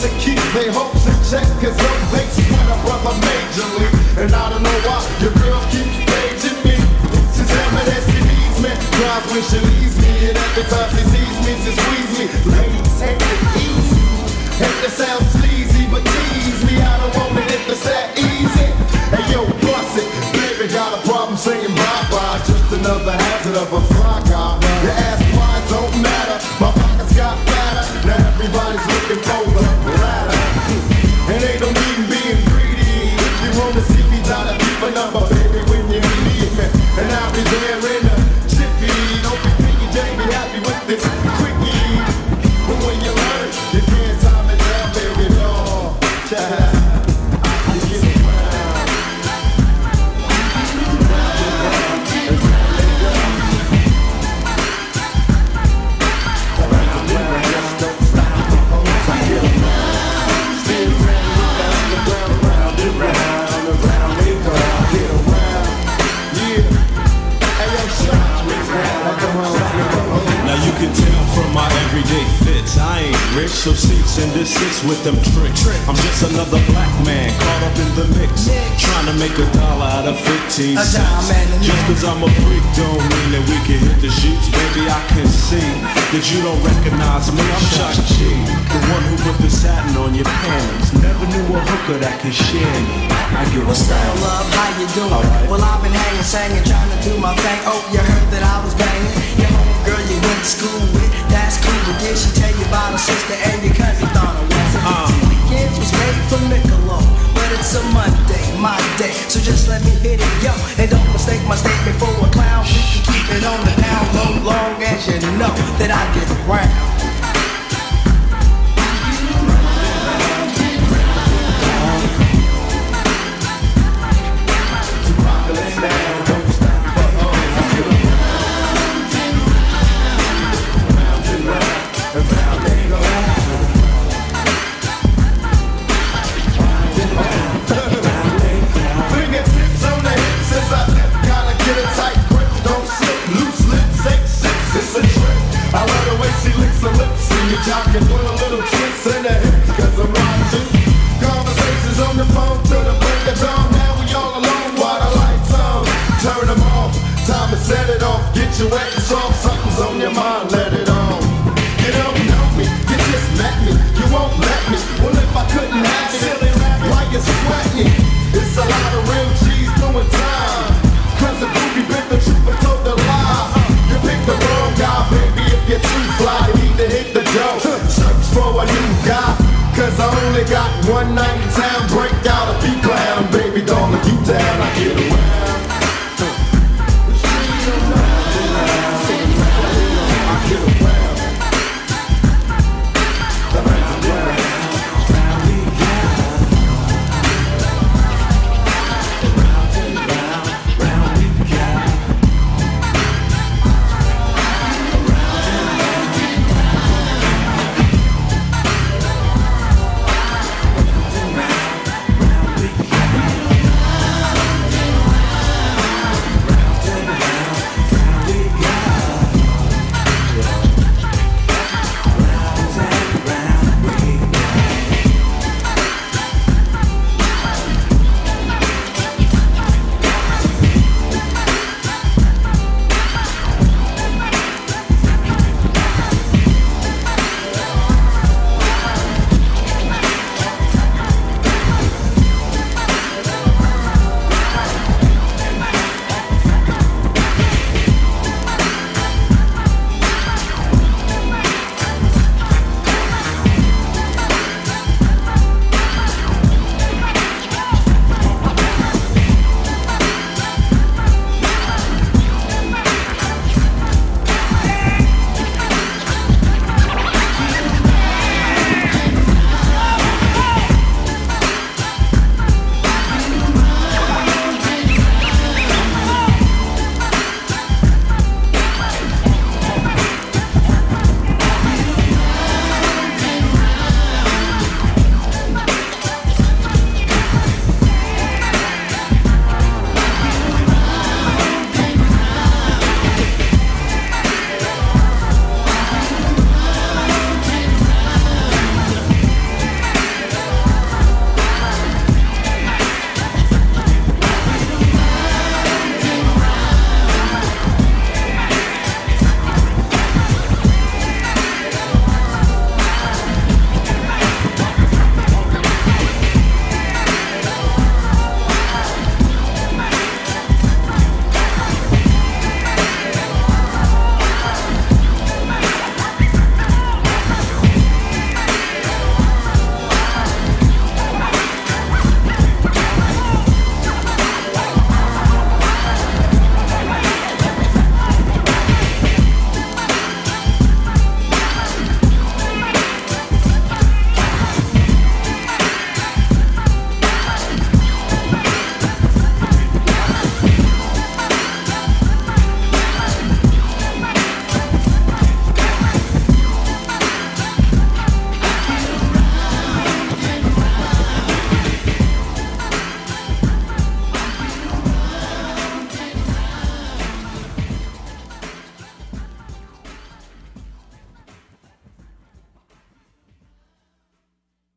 to keep their hopes in check Cause I'm based when a brother majorly And I don't know why your girl keeps paging me. She's happy that she needs me. Drives when she leaves me And every time she sees me, she squeeze me. Ladies, take it easy. Hate to sound sleazy, but tease me. I don't want it if it's that easy. Hey yo, bust it. Baby, got a problem saying bye-bye. Just another hazard of a Now you can tell from my everyday fits. I ain't rich, so cease and desist with them tricks. I'm just another black man caught up in the mix. Trying to make a dollar out of 15 cents. Just cause I'm a freak don't mean that we can hit the shoots. Baby, I can see that you don't recognize me. I'm Shock G, the one who put the satin on your a hooker that could share me. I get What's up, love? How you doing? Alright. Well, I've been hanging, singing, trying to do my thing. Oh, you heard that I was banging. Your home girl you went to school with, that's cool. But did she tell you about her sister and your cousin? Thought it wasn't. Uh. See, Weekends was made for Michelob, but it's a Monday, my day. So just let me hit it, yo. And don't mistake my statement for a clown. We can keep it on the down low, long as you know that I get around. your wet and soft, something's on your mind, let it on. You don't know me, you just met me, you won't let me. Well, if I couldn't have it, why you sweating. It's a lot of real cheese doing time. Cause the groupie bit the truth and told the lie. You picked the wrong guy, baby, if you're too fly, you need to hit the dough. Search for a new guy, cause I only got one night in town, bro.